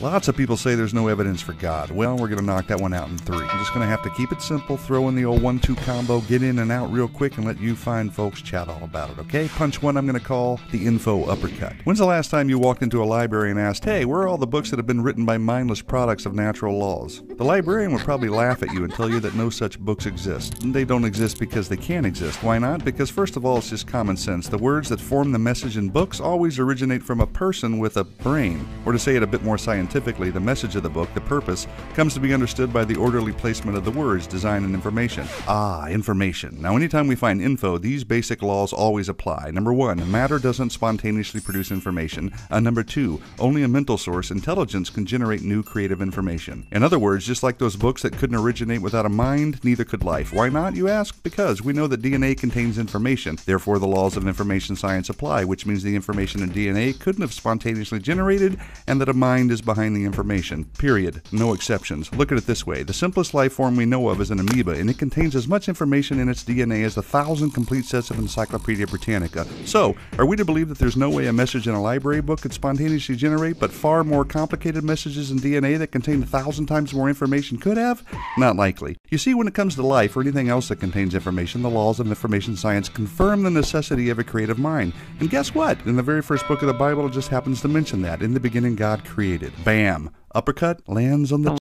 Lots of people say there's no evidence for God. Well, we're going to knock that one out in three. I'm just going to have to keep it simple, throw in the old one two combo, get in and out real quick, and let you fine folks chat all about it, okay? Punch one I'm going to call the info uppercut. When's the last time you walked into a library and asked, hey, where are all the books that have been written by mindless products of natural laws? The librarian would probably laugh at you and tell you that no such books exist. They don't exist because they can't exist. Why not? Because, first of all, it's just common sense. The words that form the message in books always originate from a person with a brain. Or to say it a bit more scientifically, the message of the book, the purpose, comes to be understood by the orderly placement of the words, design, and information. Ah, information. Now, anytime we find info, these basic laws always apply. Number one, matter doesn't spontaneously produce information. Uh, number two, only a mental source, intelligence, can generate new creative information. In other words, just like those books that couldn't originate without a mind, neither could life. Why not, you ask? Because we know that DNA contains information. Therefore, the laws of information science apply, which means the information in DNA couldn't have spontaneously generated, and that a mind is behind the information. Period. No exceptions. Look at it this way the simplest life form we know of is an amoeba, and it contains as much information in its DNA as a thousand complete sets of Encyclopedia Britannica. So, are we to believe that there's no way a message in a library book could spontaneously generate, but far more complicated messages in DNA that contain a thousand times more information could have? Not likely. You see, when it comes to life or anything else that contains information, the laws of information science confirm the necessity of a creative mind. And guess what? In the very first book of the Bible, it just happens to mention that. In the beginning, God created. Bam! Uppercut lands on the